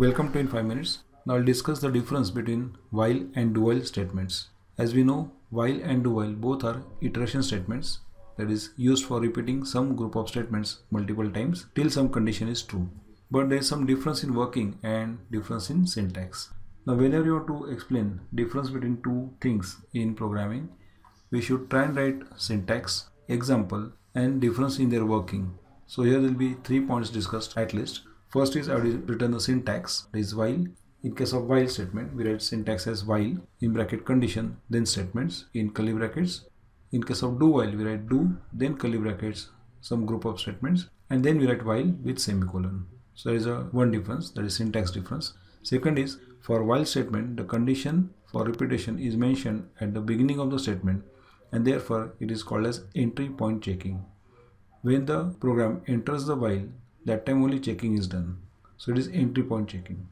Welcome to in 5 minutes. Now I'll discuss the difference between while and do while statements. As we know, while and do while both are iteration statements that is used for repeating some group of statements multiple times till some condition is true. But there is some difference in working and difference in syntax. Now whenever you want to explain difference between two things in programming, we should try and write syntax, example and difference in their working. So here there will be three points discussed at least. First is I will written the syntax that is while. In case of while statement, we write syntax as while in bracket condition, then statements in curly brackets. In case of do while, we write do, then curly brackets, some group of statements, and then we write while with semicolon. So there is a one difference, that is syntax difference. Second is for while statement, the condition for repetition is mentioned at the beginning of the statement and therefore it is called as entry point checking. When the program enters the while, that time only checking is done. So it is entry point checking.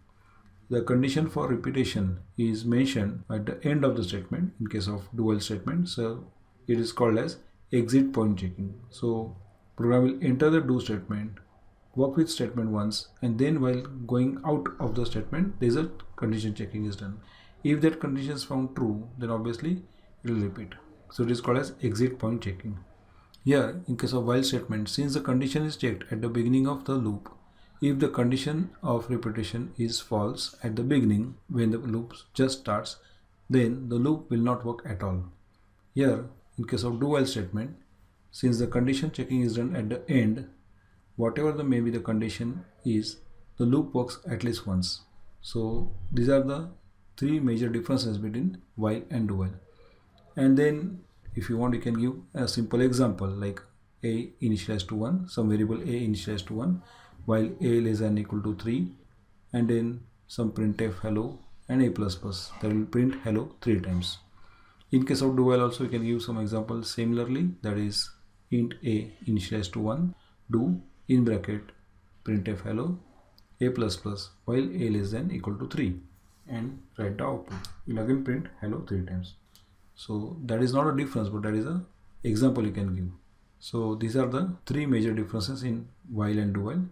The condition for repetition is mentioned at the end of the statement in case of do while statement. So it is called as exit point checking. So program will enter the do statement work with statement once and then while going out of the statement there is a condition checking is done. If that condition is found true then obviously it will repeat. So it is called as exit point checking here, in case of while statement, since the condition is checked at the beginning of the loop, if the condition of repetition is false at the beginning when the loop just starts, then the loop will not work at all. Here, in case of do while statement, since the condition checking is done at the end, whatever the maybe the condition is, the loop works at least once. So these are the three major differences between while and do while. And then if you want you can give a simple example like a initialized to 1 some variable a initialized to 1 while a less than equal to 3 and then some printf hello and a plus plus. That will print hello three times. In case of do while also you can give some example similarly that is int a initialized to 1 do in bracket printf hello a plus plus while a less than equal to 3 and write the output. You'll again print hello three times so that is not a difference but that is a example you can give. So these are the three major differences in while and do while.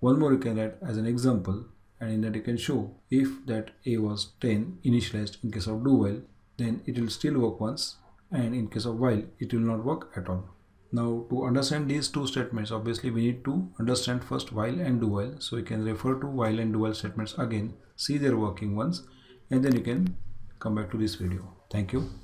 One more you can add as an example and in that you can show if that a was 10 initialized in case of do while then it will still work once and in case of while it will not work at all. Now to understand these two statements obviously we need to understand first while and do while. So you can refer to while and do while statements again see their working once and then you can come back to this video. Thank you